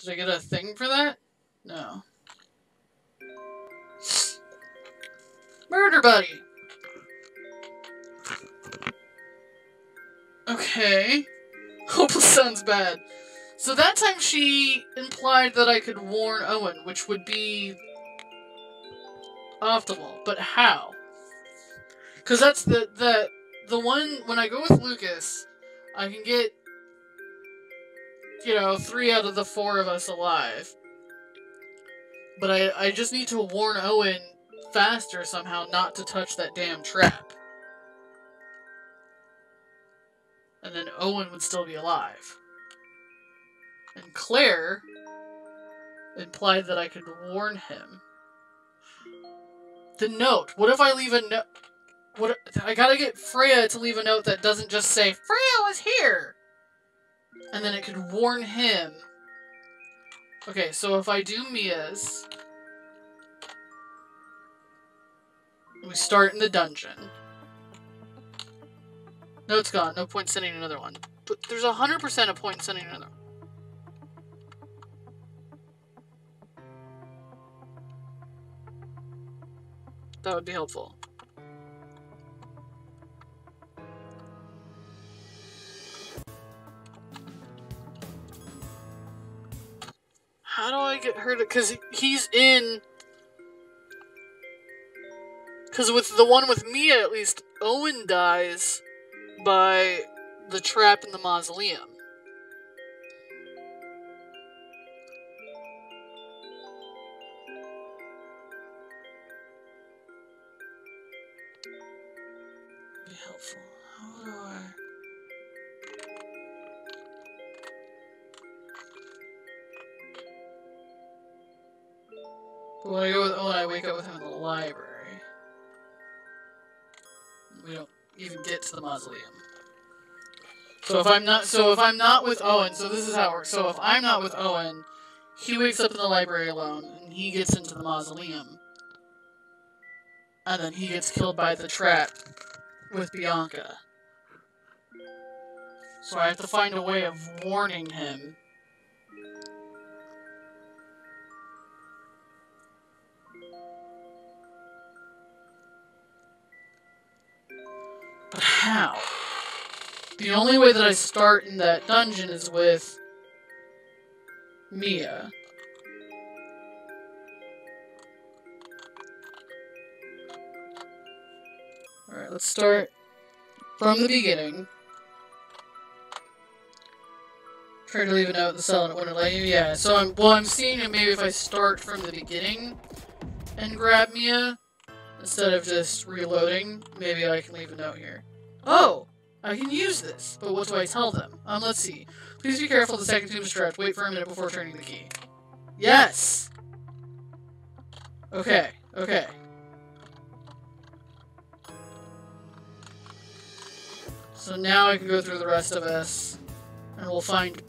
Did I get a thing for that? No. Murder Buddy! Okay. Hopeless sounds bad. So that time she implied that I could warn Owen, which would be optimal. But how? Because that's the, the the one when I go with Lucas, I can get you know three out of the four of us alive. But I I just need to warn Owen faster somehow not to touch that damn trap. And then Owen would still be alive. And Claire implied that I could warn him. The note. What if I leave a note? What? I gotta get Freya to leave a note that doesn't just say Freya was here, and then it could warn him. Okay, so if I do Mia's, we start in the dungeon. No, it's gone. No point sending another one. But there's a hundred percent a point sending another. one. That would be helpful. How do I get her to... Because he's in... Because with the one with Mia, at least, Owen dies by the trap in the mausoleum. When I go with Owen, I wake up with him in the library. We don't even get to the mausoleum. So if I'm not, so if I'm not with Owen, so this is how it works. So if I'm not with Owen, he wakes up in the library alone, and he gets into the mausoleum, and then he gets killed by the trap with Bianca. So I have to find a way of warning him. How? The only way that I start in that dungeon is with Mia. Alright, let's start from the beginning. Try to leave a note in the cell and it wouldn't let you. Yeah, so I'm well I'm seeing it maybe if I start from the beginning and grab Mia instead of just reloading, maybe I can leave a note here. Oh! I can use this, but what do I tell them? Um, let's see. Please be careful the second tomb is trapped. Wait for a minute before turning the key. Yes! Okay, okay. So now I can go through the rest of us, and we'll find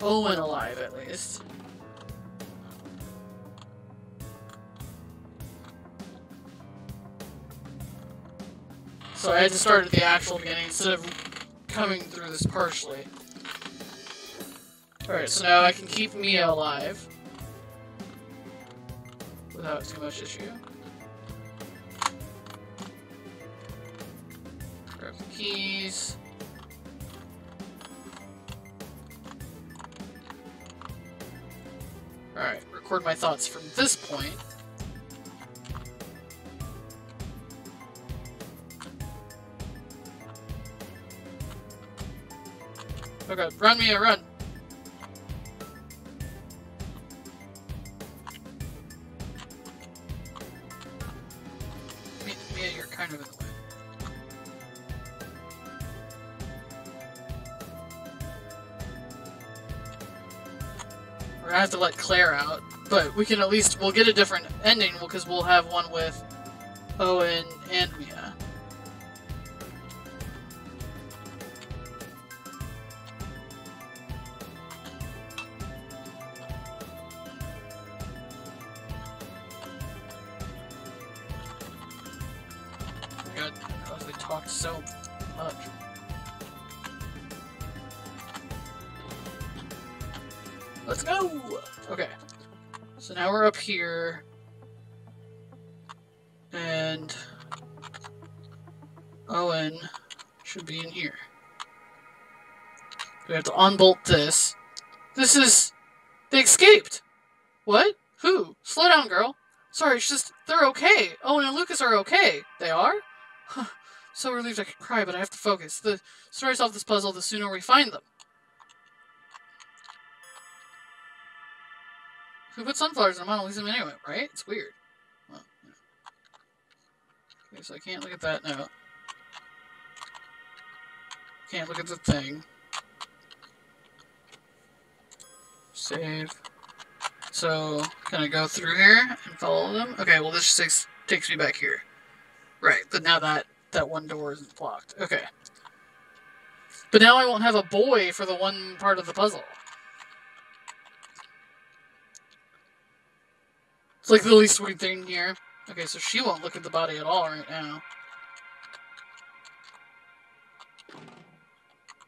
Owen alive at least. So I had to start at the actual beginning instead of coming through this partially. Alright, so now I can keep Mia alive. Without too much issue. Grab the keys. Alright, record my thoughts from this point. Okay, run Mia, run! You're kind of. We're gonna have to let Claire out, but we can at least, we'll get a different ending because we'll have one with Owen and Mia. So much. Let's go! Okay. So now we're up here. And Owen should be in here. We have to unbolt this. This is... They escaped! What? Who? Slow down, girl. Sorry, it's just... They're okay. Owen and Lucas are okay. They are? Huh. So relieved I could cry, but I have to focus. The sooner I solve this puzzle, the sooner we find them. Who put sunflowers in a Mona Lisa anyway, right? It's weird. Well, yeah. Okay, so I can't look at that now. Can't look at the thing. Save. So, can I go through here and follow them? Okay, well this just takes, takes me back here. Right, but now that, that one door isn't blocked. Okay. But now I won't have a boy for the one part of the puzzle. It's like the least weird thing here. Okay, so she won't look at the body at all right now.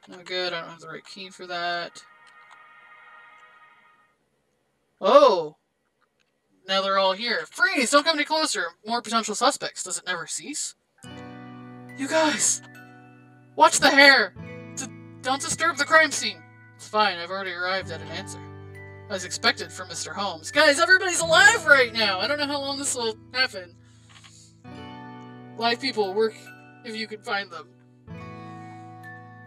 No good, I don't have the right key for that. Oh! Now they're all here. Freeze! Don't come any closer! More potential suspects. Does it never cease? You guys! Watch the hair! D don't disturb the crime scene! It's fine, I've already arrived at an answer. As expected from Mr. Holmes. Guys, everybody's alive right now! I don't know how long this will happen. Live people, work if you can find them.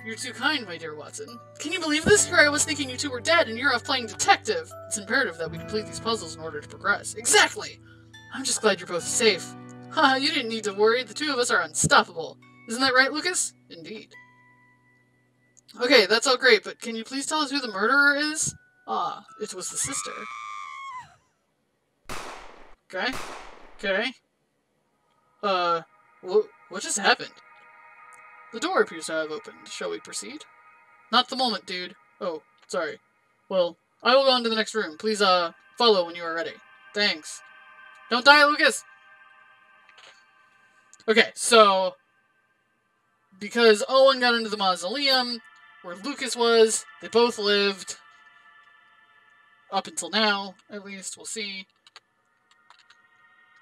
You're too kind, my dear Watson. Can you believe this? Here I was thinking you two were dead, and you're off playing detective. It's imperative that we complete these puzzles in order to progress. Exactly! I'm just glad you're both safe. Haha, you didn't need to worry. The two of us are unstoppable. Isn't that right, Lucas? Indeed. Okay, that's all great, but can you please tell us who the murderer is? Ah, it was the sister. Okay. Okay. Uh, wh what just happened? The door appears to have opened. Shall we proceed? Not the moment, dude. Oh, sorry. Well, I will go on to the next room. Please, uh, follow when you are ready. Thanks. Don't die, Lucas! Okay, so... Because Owen got into the mausoleum, where Lucas was, they both lived. Up until now, at least. We'll see.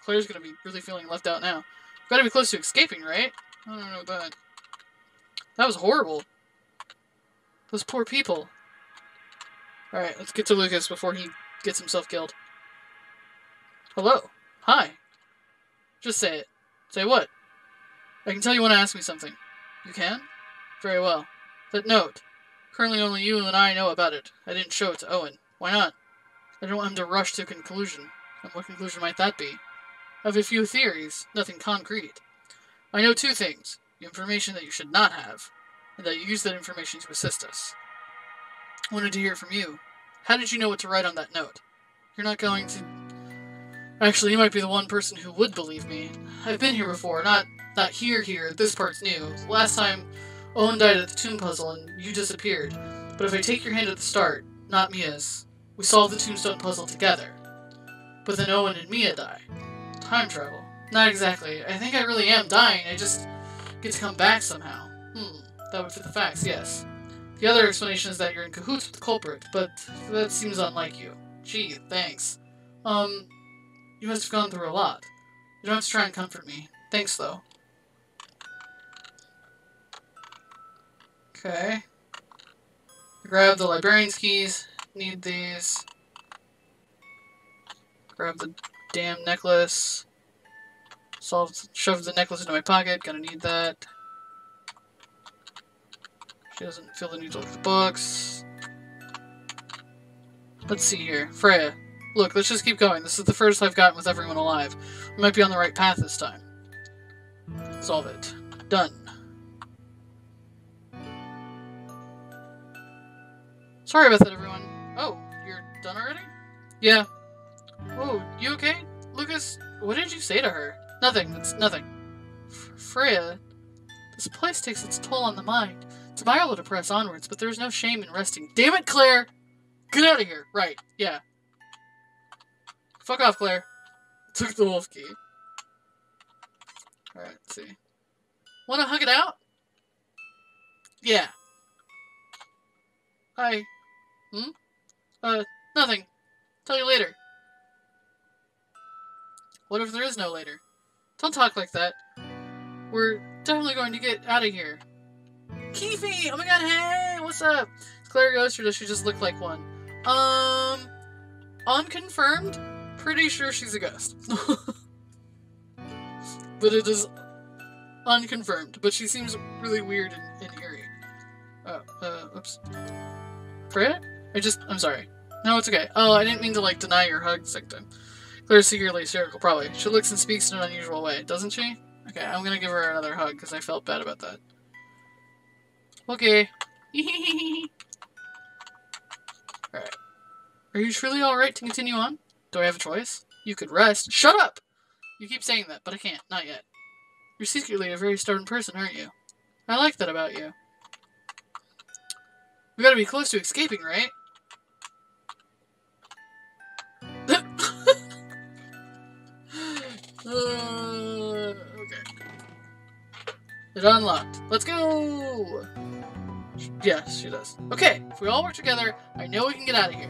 Claire's gonna be really feeling left out now. Gotta be close to escaping, right? I don't know about that. That was horrible. Those poor people. Alright, let's get to Lucas before he gets himself killed. Hello. Hi. Just say it. Say what? I can tell you when to ask me something. You can? Very well. That note. Currently only you and I know about it. I didn't show it to Owen. Why not? I don't want him to rush to a conclusion. And what conclusion might that be? I have a few theories, nothing concrete. I know two things The information that you should not have, and that you use that information to assist us. I wanted to hear from you. How did you know what to write on that note? You're not going to... Actually, you might be the one person who would believe me. I've been here before, not not here here, this part's new. Last time, Owen died at the tomb puzzle and you disappeared. But if I take your hand at the start, not Mia's, we solve the tombstone puzzle together. But then Owen and Mia die. Time travel. Not exactly. I think I really am dying, I just get to come back somehow. Hmm, that would fit the facts, yes. The other explanation is that you're in cahoots with the culprit, but that seems unlike you. Gee, thanks. Um, you must have gone through a lot. You don't have to try and comfort me. Thanks, though. Okay. Grab the librarian's keys. Need these. Grab the damn necklace. Solve, shove the necklace into my pocket. Gonna need that. She doesn't feel the need to look at the books. Let's see here. Freya. Look, let's just keep going. This is the first I've gotten with everyone alive. We might be on the right path this time. Solve it. Done. Sorry about that, everyone. Oh, you're done already? Yeah. Oh, you okay? Lucas, what did you say to her? Nothing. that's nothing. Freya, this place takes its toll on the mind. It's vital to press onwards, but there's no shame in resting. Damn it, Claire! Get out of here! Right, yeah. Fuck off, Claire. Took the wolf key. Alright, see. Wanna hug it out? Yeah. Hi. Hmm? Uh, Nothing. Tell you later. What if there is no later? Don't talk like that. We're definitely going to get out of here. Keefy! Oh my god, hey! What's up? Is Claire a ghost or does she just look like one? Um, unconfirmed. Pretty sure she's a ghost. but it is unconfirmed. But she seems really weird and, and eerie. Oh, uh, oops. Freya? I just, I'm sorry. No, it's okay. Oh, I didn't mean to, like, deny your hug second. Claire's secretly hysterical, probably. She looks and speaks in an unusual way, doesn't she? Okay, I'm gonna give her another hug, because I felt bad about that. Okay. Alright. Are you truly alright to continue on? Do I have a choice? You could rest. Shut up! You keep saying that, but I can't. Not yet. You're secretly a very stubborn person, aren't you? I like that about you. We gotta be close to escaping, right? uh, okay. It unlocked. Let's go! Yes, she does. Okay, if we all work together, I know we can get out of here.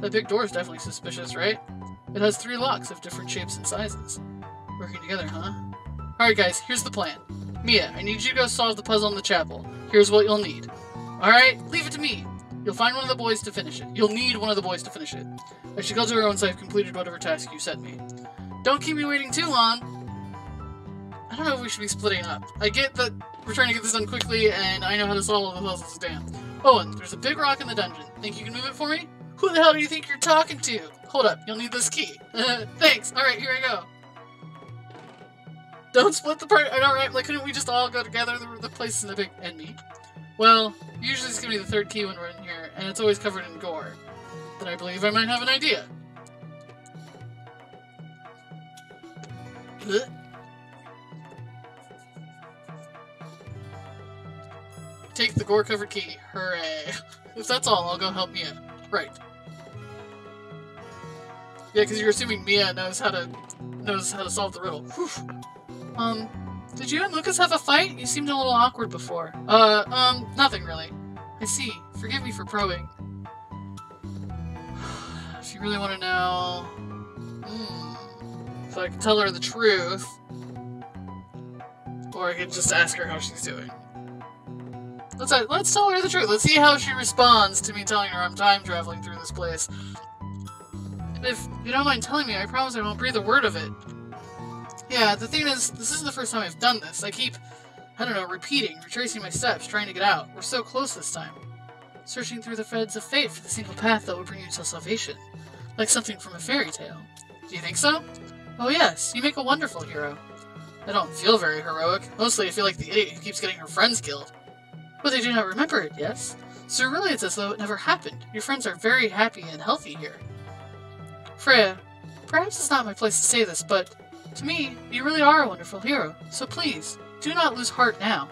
That big door is definitely suspicious, right? It has three locks of different shapes and sizes. Working together, huh? Alright guys, here's the plan. Mia, I need you to go solve the puzzle in the chapel. Here's what you'll need. Alright, leave it to me. You'll find one of the boys to finish it. You'll need one of the boys to finish it. I should go to her once I've completed whatever task you sent me. Don't keep me waiting too long. I don't know if we should be splitting up. I get that we're trying to get this done quickly, and I know how to solve all the puzzles, damn. Oh, Owen, there's a big rock in the dungeon. Think you can move it for me? Who the hell do you think you're talking to? Hold up, you'll need this key. Thanks. Alright, here I go. Don't split the party. I know, right? Like, couldn't we just all go together? The, the place is big enemy. Well, usually it's gonna be the third key when we're in here, and it's always covered in gore. Then I believe I might have an idea. Ugh. Take the gore-covered key. Hooray. If that's all, I'll go help Mia. Right. Yeah, because you're assuming Mia knows how to knows how to solve the riddle. Whew. Um, did you and Lucas have a fight? You seemed a little awkward before. Uh, um, nothing really. I see. Forgive me for probing. if you really want to know... Hmm, so I can tell her the truth. Or I could just ask her how she's doing. Let's, uh, let's tell her the truth. Let's see how she responds to me telling her I'm time traveling through this place. If you don't mind telling me, I promise I won't breathe a word of it. Yeah, the thing is, this isn't the first time I've done this. I keep, I don't know, repeating, retracing my steps, trying to get out. We're so close this time. Searching through the threads of fate for the single path that would bring you to salvation. Like something from a fairy tale. Do you think so? Oh yes, you make a wonderful hero. I don't feel very heroic. Mostly I feel like the idiot who keeps getting her friends killed. But they do not remember it, yes? So really it's as though it never happened. Your friends are very happy and healthy here. Freya, perhaps it's not my place to say this, but to me, you really are a wonderful hero. So please, do not lose heart now.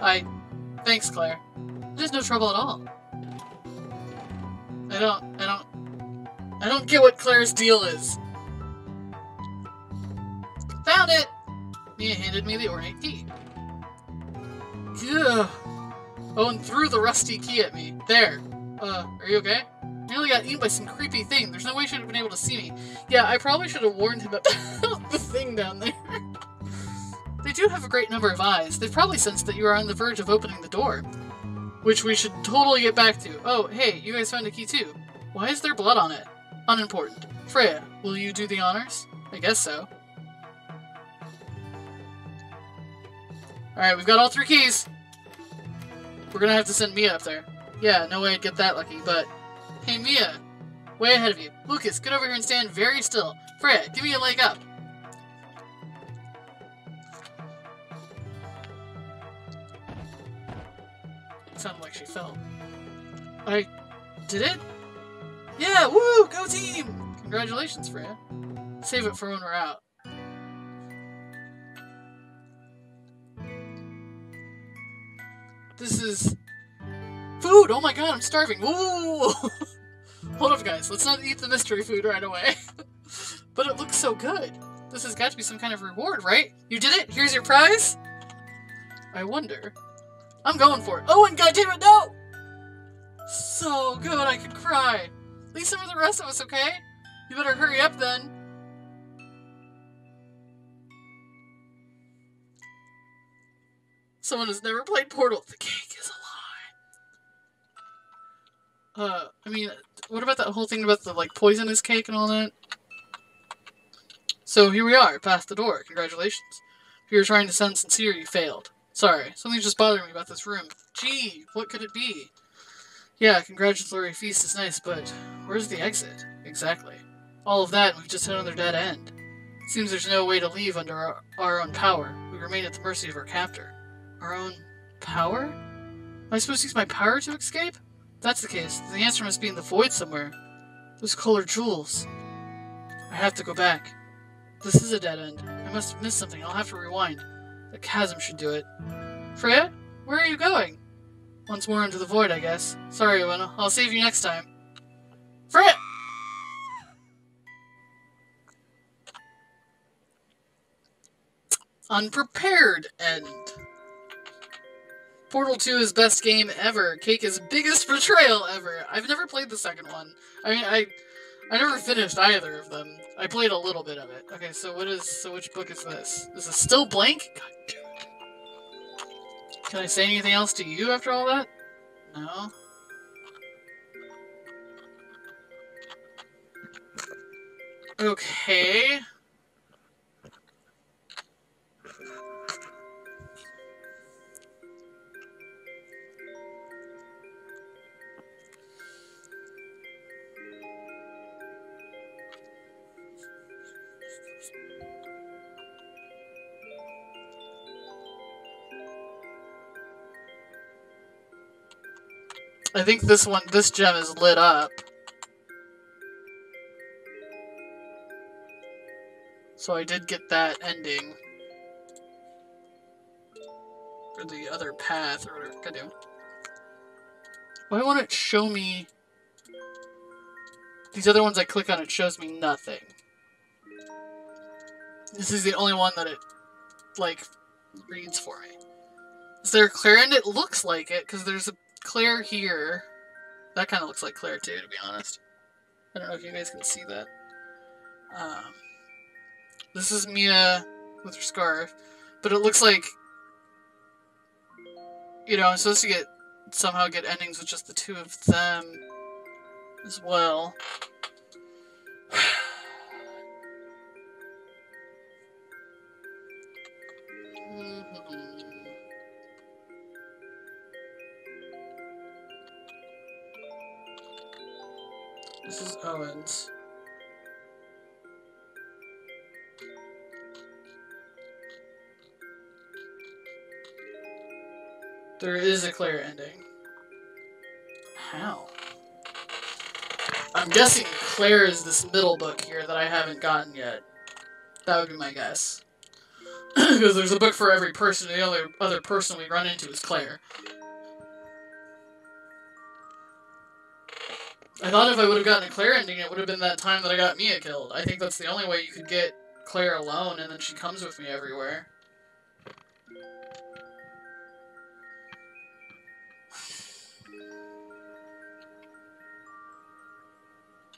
I... Thanks, Claire. There's no trouble at all. I don't... I don't... I don't get what Claire's deal is. Found it! Mia handed me the ornate key. Oh, and threw the rusty key at me. There. Uh, are you okay? Nearly got eaten by some creepy thing. There's no way she would have been able to see me. Yeah, I probably should have warned him about the thing down there. they do have a great number of eyes. They've probably sensed that you are on the verge of opening the door. Which we should totally get back to. Oh, hey, you guys found a key too. Why is there blood on it? Unimportant. Freya, will you do the honors? I guess so. Alright, we've got all three keys. We're gonna have to send Mia up there. Yeah, no way I'd get that lucky, but... Hey, Mia! Way ahead of you. Lucas, get over here and stand very still. Freya, give me a leg up. It sounded like she fell. I... did it? Yeah, woo! Go team! Congratulations, Freya. Save it for when we're out. This is... Food! Oh my god, I'm starving! Ooh! Hold up, guys. Let's not eat the mystery food right away. but it looks so good. This has got to be some kind of reward, right? You did it? Here's your prize? I wonder. I'm going for it. Oh, and goddamn it, no! So good, I could cry. At least some for the rest of us, okay? You better hurry up then. Someone has never played Portal. The cake is lie. Uh, I mean, what about that whole thing about the, like, poisonous cake and all that? So here we are, past the door. Congratulations. If you were trying to sound sincere, you failed. Sorry, something's just bothering me about this room. Gee, what could it be? Yeah, congratulatory feast is nice, but where's the exit? Exactly. All of that, we've just hit another dead end. Seems there's no way to leave under our, our own power. We remain at the mercy of our captor. Our own power? Am I supposed to use my power to escape? That's the case, the answer must be in the void somewhere. Those colored jewels. I have to go back. This is a dead end. I must have missed something. I'll have to rewind. The chasm should do it. Freya? Where are you going? Once more into the void, I guess. Sorry, Owen. I'll save you next time. Freya! Unprepared end. Portal 2 is best game ever. Cake is biggest betrayal ever. I've never played the second one. I mean, I I never finished either of them. I played a little bit of it. Okay, so what is so which book is this? Is it still blank? God damn it. Can I say anything else to you after all that? No. Okay. I think this one, this gem is lit up. So I did get that ending. Or the other path, or whatever I do. Why won't it show me... These other ones I click on, it shows me nothing. This is the only one that it, like, reads for me. Is there a Claire? It looks like it, because there's a Claire here. That kind of looks like Claire too, to be honest. I don't know if you guys can see that. Um, this is Mia with her scarf, but it looks like, you know, I'm supposed to get somehow get endings with just the two of them as well. This is Owens. There is a Claire ending. How? I'm guessing Claire is this middle book here that I haven't gotten yet. That would be my guess. because there's a book for every person, and the only other person we run into is Claire. I thought if I would have gotten a Claire ending, it would have been that time that I got Mia killed. I think that's the only way you could get Claire alone, and then she comes with me everywhere.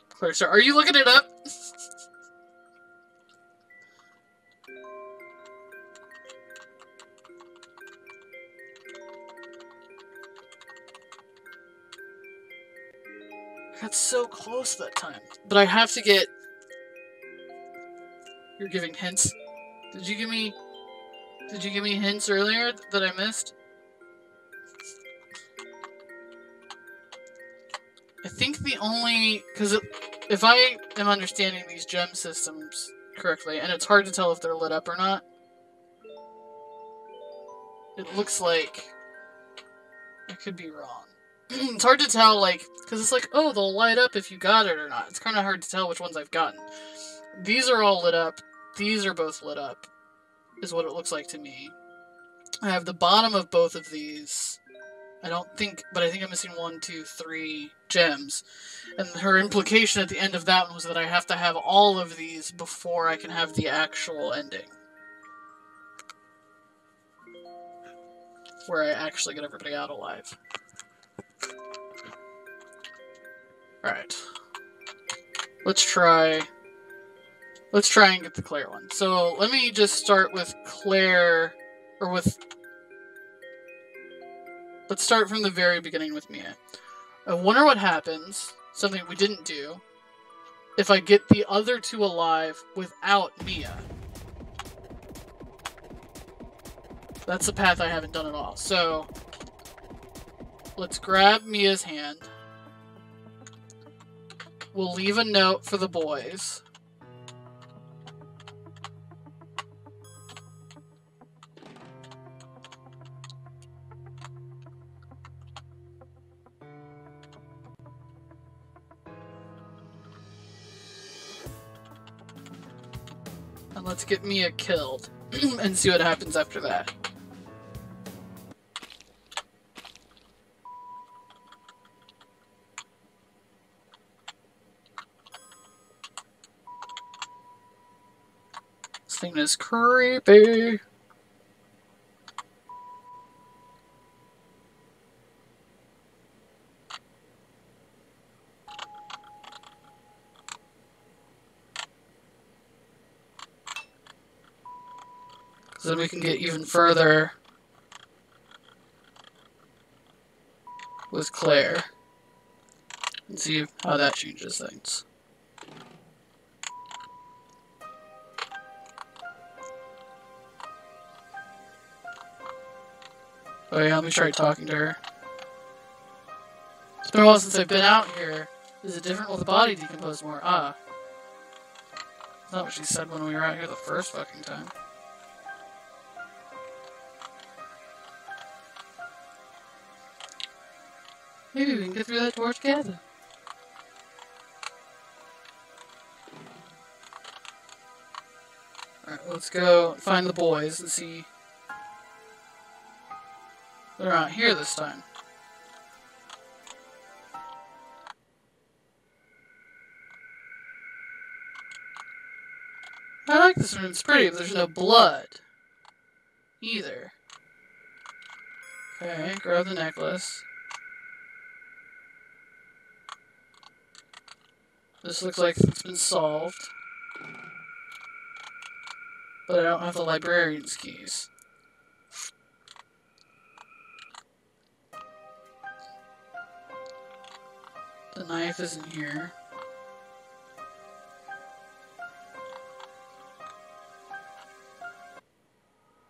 Claire, sir, are you looking it up? That time. But I have to get... You're giving hints? Did you give me... Did you give me hints earlier that I missed? I think the only... Because if I am understanding these gem systems correctly, and it's hard to tell if they're lit up or not, it looks like... I could be wrong. it's hard to tell, like, because it's like, oh, they'll light up if you got it or not. It's kind of hard to tell which ones I've gotten. These are all lit up. These are both lit up, is what it looks like to me. I have the bottom of both of these. I don't think, but I think I'm missing one, two, three gems. And her implication at the end of that one was that I have to have all of these before I can have the actual ending. Where I actually get everybody out alive. Alright. Let's try... Let's try and get the Claire one. So let me just start with Claire, or with... Let's start from the very beginning with Mia. I wonder what happens, something we didn't do, if I get the other two alive without Mia. That's the path I haven't done at all. So, let's grab Mia's hand. We'll leave a note for the boys. And let's get Mia killed and see what happens after that. Is creepy. So then we can get even further with Claire and see how that changes things. Oh yeah, let me try talking to her. It's been a while since I've been out here. Is it different? Will the body decompose more? Ah. That's not what she said when we were out here the first fucking time. Maybe we can get through that door together. Alright, let's go find the boys and see. They're not here this time. I like this room, it's pretty, but there's no blood. Either. Okay, grab the necklace. This looks like it's been solved. But I don't have the librarian's keys. The knife isn't here.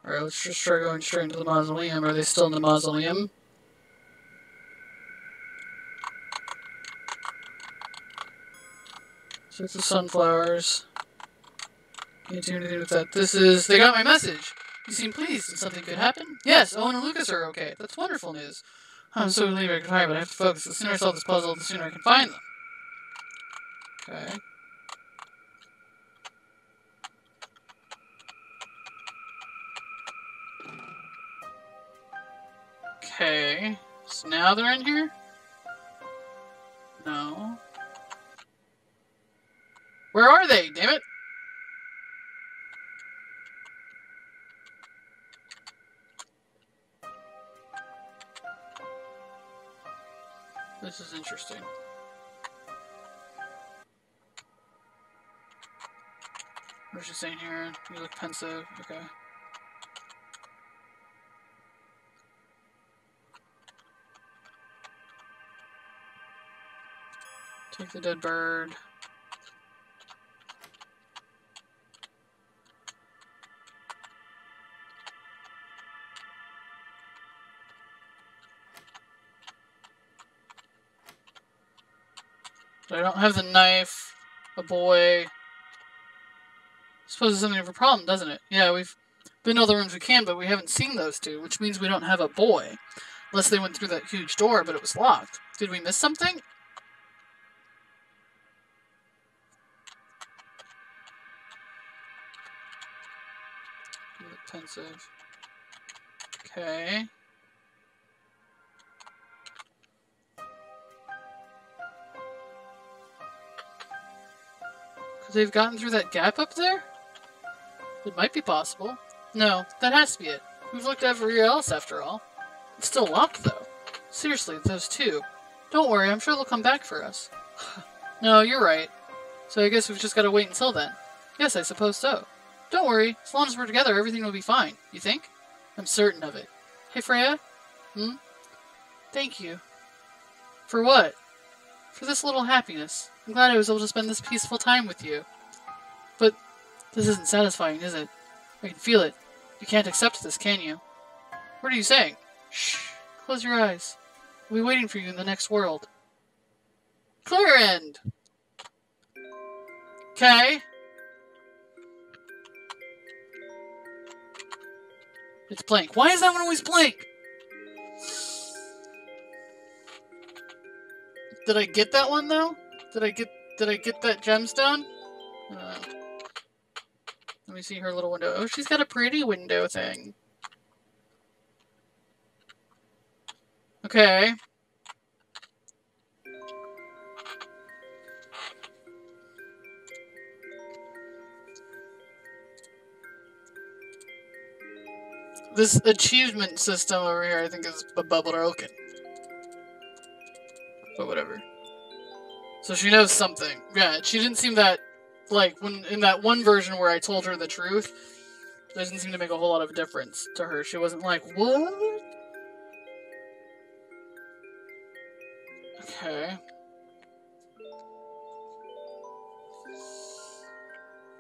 Alright, let's just try going straight into the mausoleum. Are they still in the mausoleum? So it's the sunflowers. Can't do anything with that. This is... They got my message! You seem pleased. Did something good happen? Yes, Owen and Lucas are okay. That's wonderful news. I'm so relieved I can hide, but I have to focus. The sooner I solve this puzzle, the sooner I can find them. Okay. Okay. So now they're in here? No. Where are they, damn it? This is interesting. What's she saying here? You look pensive. Okay. Take the dead bird. I don't have the knife, a boy. I suppose it's something of a problem, doesn't it? Yeah, we've been to all the rooms we can, but we haven't seen those two, which means we don't have a boy. Unless they went through that huge door, but it was locked. Did we miss something? Pensive. Okay. They've gotten through that gap up there? It might be possible. No, that has to be it. We've looked everywhere else after all. It's still locked though. Seriously, those two. Don't worry, I'm sure they'll come back for us. no, you're right. So I guess we've just got to wait until then. Yes, I suppose so. Don't worry, as long as we're together, everything will be fine. You think? I'm certain of it. Hey, Freya? Hmm? Thank you. For what? For this little happiness. I'm glad I was able to spend this peaceful time with you. But this isn't satisfying, is it? I can feel it. You can't accept this, can you? What are you saying? Shh. Close your eyes. We'll be waiting for you in the next world. Claire end! Okay. It's blank. Why is that one always blank? Did I get that one though? Did I get did I get that gemstone? Uh, let me see her little window. Oh, she's got a pretty window thing. Okay. This achievement system over here, I think, is a bubble broken. But whatever. So she knows something. Yeah, she didn't seem that, like, when in that one version where I told her the truth, it doesn't seem to make a whole lot of difference to her. She wasn't like, what? Okay.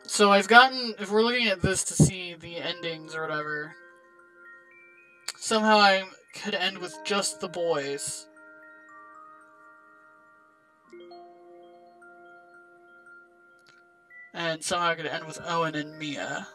So I've gotten, if we're looking at this to see the endings or whatever, somehow I could end with just the boys. And somehow I'm gonna end with Owen and Mia.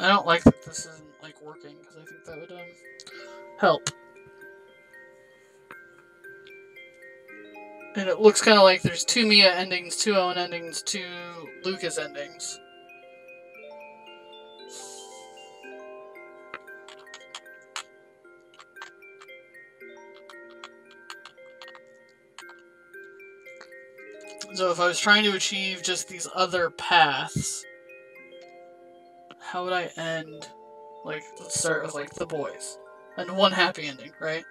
I don't like that this isn't like working because I think that would um help. And it looks kind of like there's two Mia endings, two Owen endings, two Lucas endings. So if I was trying to achieve just these other paths, how would I end? Like, start with, like, the boys. And one happy ending, right?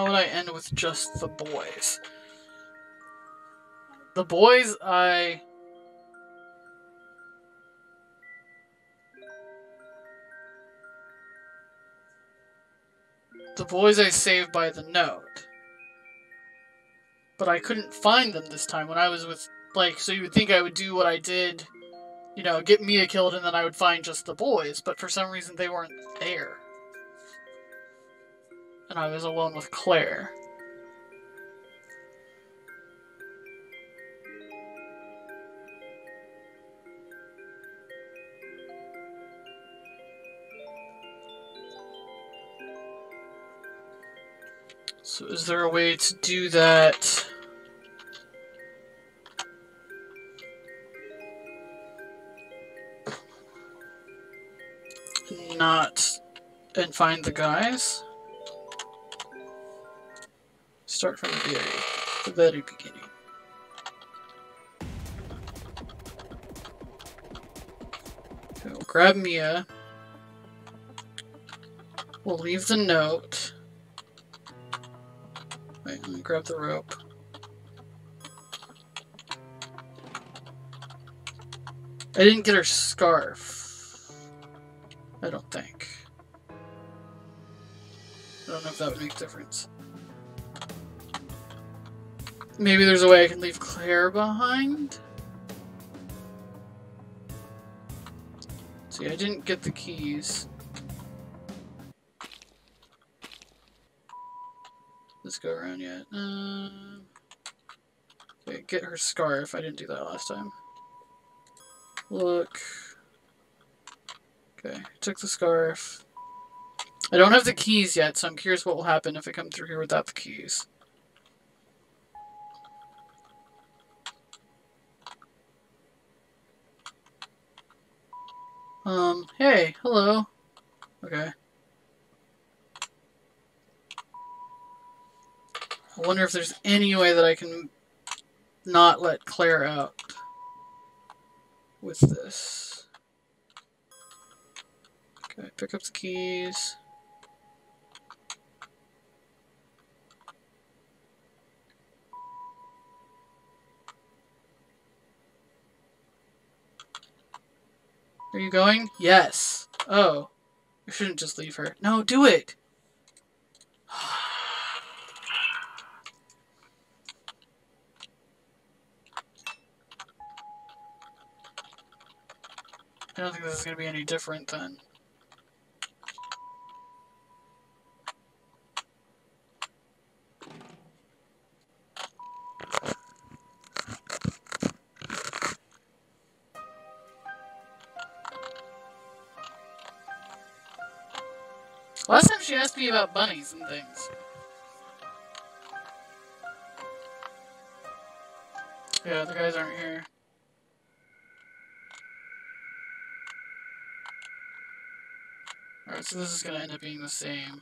Would I end with just the boys? The boys, I... The boys I saved by the note. But I couldn't find them this time when I was with like, so you would think I would do what I did, you know, get Mia killed and then I would find just the boys, but for some reason they weren't there. And I was alone with Claire. So is there a way to do that? not and find the guys. Start from the very, the very beginning. Grab Mia. We'll leave the note. Wait, let me grab the rope. I didn't get her scarf. I don't think. I don't know if that would make a difference. Maybe there's a way I can leave Claire behind? See, I didn't get the keys. Let's go around yet. Uh, okay, get her scarf. I didn't do that last time. Look. Okay, took the scarf. I don't have the keys yet, so I'm curious what will happen if I come through here without the keys. Um, hey, hello. Okay. I wonder if there's any way that I can not let Claire out with this. Okay, pick up the keys. Are you going? Yes. Oh. You shouldn't just leave her. No, do it! I don't think this is going to be any different then. Asked me about bunnies and things. Yeah, the guys aren't here. Alright, so this is gonna end up being the same.